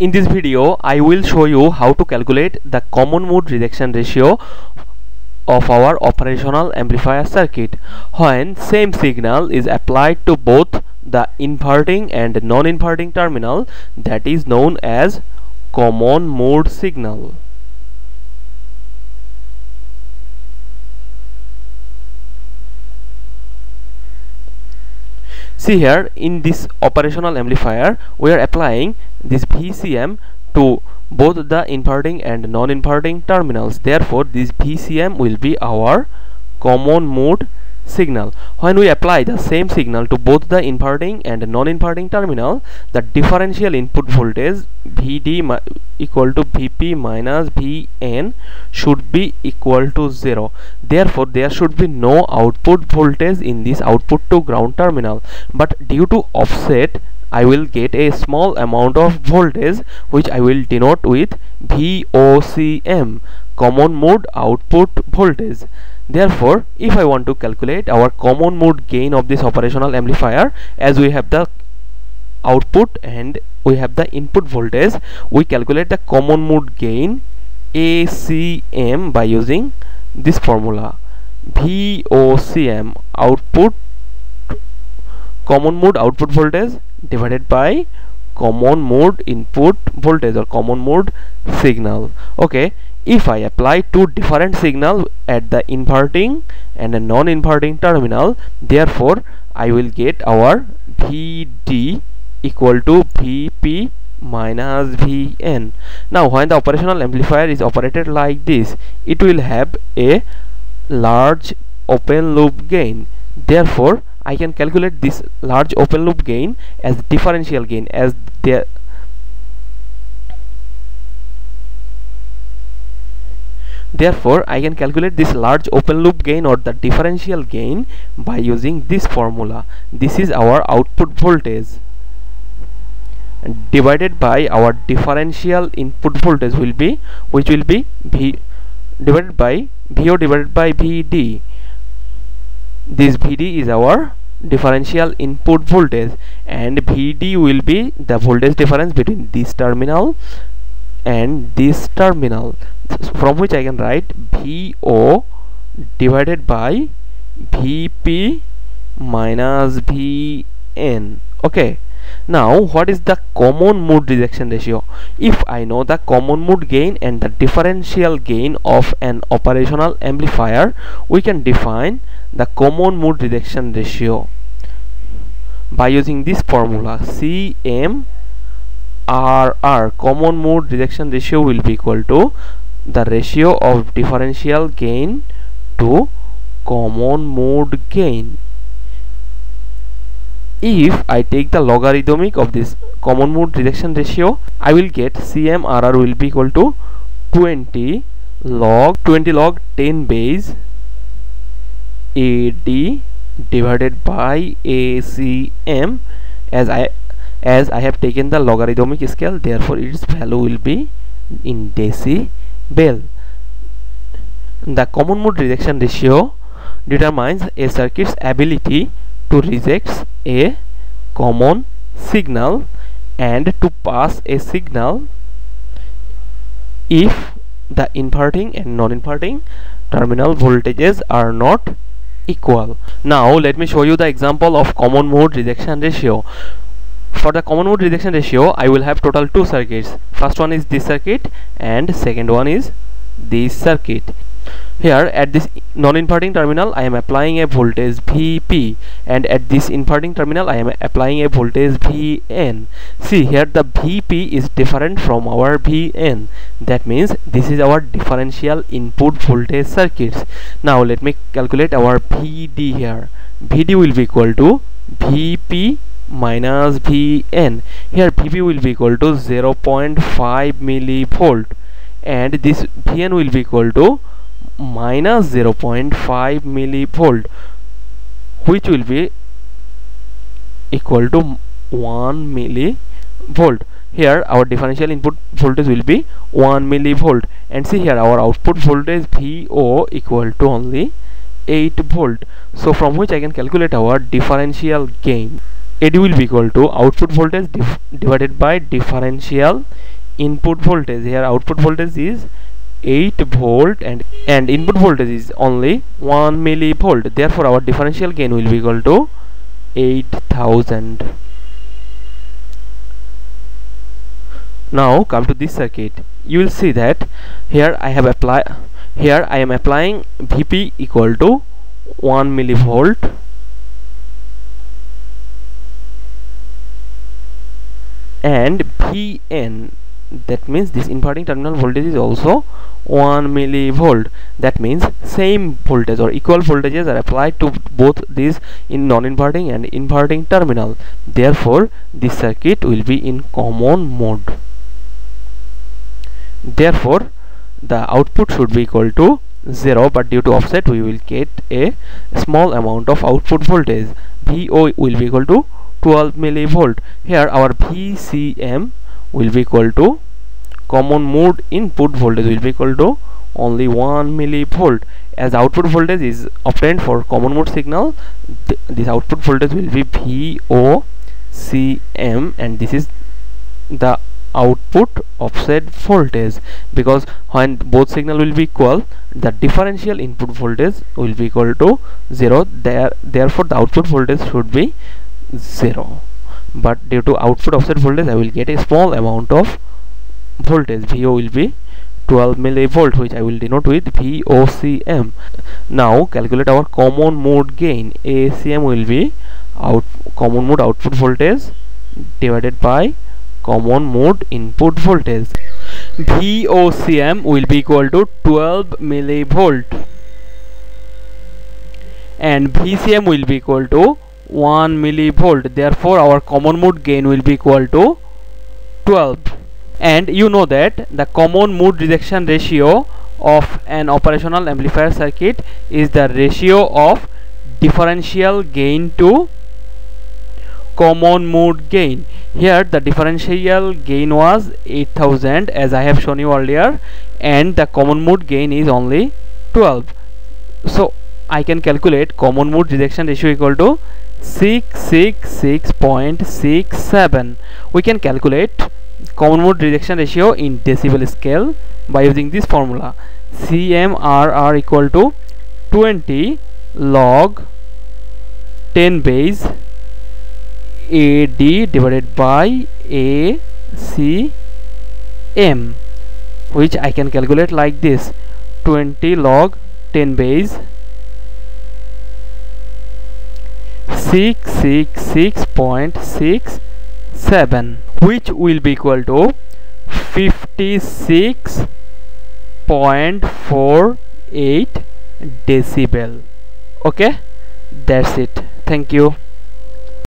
In this video, I will show you how to calculate the common mode rejection ratio of our operational amplifier circuit when same signal is applied to both the inverting and non-inverting terminal that is known as common mode signal. See here in this operational amplifier we are applying this VCM to both the inverting and non-inverting terminals. Therefore this VCM will be our common mode signal. When we apply the same signal to both the inverting and non-inverting terminal the differential input voltage VD equal to Vp minus Vn should be equal to 0 therefore there should be no output voltage in this output to ground terminal. But due to offset I will get a small amount of voltage which I will denote with VOCM common mode output voltage therefore if I want to calculate our common mode gain of this operational amplifier as we have the output and we have the input voltage we calculate the common mode gain ACM by using this formula. VOCM output common mode output voltage divided by common mode input voltage or common mode signal. Okay if I apply two different signals at the inverting and a non-inverting terminal therefore I will get our VD equal to Vp minus Vn. Now when the operational amplifier is operated like this it will have a large open loop gain. Therefore I can calculate this large open loop gain as differential gain as there Therefore, I can calculate this large open loop gain or the differential gain by using this formula. This is our output voltage divided by our differential input voltage will be which will be V divided by VO divided by VD. This VD is our differential input voltage and VD will be the voltage difference between this terminal and this terminal from which I can write VO divided by VP minus VN okay. Now what is the common mode rejection ratio? If I know the common mode gain and the differential gain of an operational amplifier we can define the common mode rejection ratio by using this formula CM RR common mode rejection ratio will be equal to the ratio of differential gain to common mode gain. If I take the logarithmic of this common mode rejection ratio I will get CMRR will be equal to 20 log 20 log 10 base AD divided by ACM as I as I have taken the logarithmic scale therefore its value will be in decibel. The common mode rejection ratio determines a circuit's ability to reject a common signal and to pass a signal if the inverting and non-inverting terminal voltages are not equal. Now let me show you the example of common mode rejection ratio for the common mode rejection ratio I will have total two circuits. First one is this circuit and second one is this circuit. Here at this non-inverting terminal I am applying a voltage VP and at this inverting terminal I am applying a voltage VN. See here the VP is different from our VN. That means this is our differential input voltage circuits. Now let me calculate our VD here. VD will be equal to VP minus Vn here Vp will be equal to 0.5 millivolt and this Vn will be equal to minus 0.5 millivolt which will be equal to 1 millivolt here our differential input voltage will be 1 millivolt and see here our output voltage VO equal to only 8 volt so from which I can calculate our differential gain AD will be equal to output voltage divided by differential input voltage. Here output voltage is 8 volt and and input voltage is only 1 millivolt. Therefore our differential gain will be equal to 8000 now come to this circuit. You will see that here I have applied here I am applying VP equal to 1 millivolt and Vn that means this inverting terminal voltage is also 1 millivolt. That means same voltage or equal voltages are applied to both these in non-inverting and inverting terminal. Therefore this circuit will be in common mode. Therefore the output should be equal to 0 but due to offset we will get a small amount of output voltage. VO will be equal to 12 millivolt. Here our VCM will be equal to common mode input voltage will be equal to only 1 millivolt. As output voltage is obtained for common mode signal th this output voltage will be VOCM and this is the output offset voltage. Because when both signal will be equal the differential input voltage will be equal to 0 there therefore the output voltage should be 0 but due to output offset voltage I will get a small amount of voltage. VO will be 12 millivolt which I will denote with VOCM now calculate our common mode gain. ACM will be out common mode output voltage divided by common mode input voltage. VOCM will be equal to 12 millivolt. And VCM will be equal to 1 millivolt. Therefore our common mode gain will be equal to 12 and you know that the common mode rejection ratio of an operational amplifier circuit is the ratio of differential gain to common mode gain. Here the differential gain was 8000 as I have shown you earlier and the common mode gain is only 12 so I can calculate common mode rejection ratio equal to 666.67 we can calculate common mode rejection ratio in decibel scale by using this formula. CMRR equal to 20 log 10 base AD divided by ACM which I can calculate like this. 20 log 10 base 666.67 which will be equal to 56.48 decibel. Okay? That's it. Thank you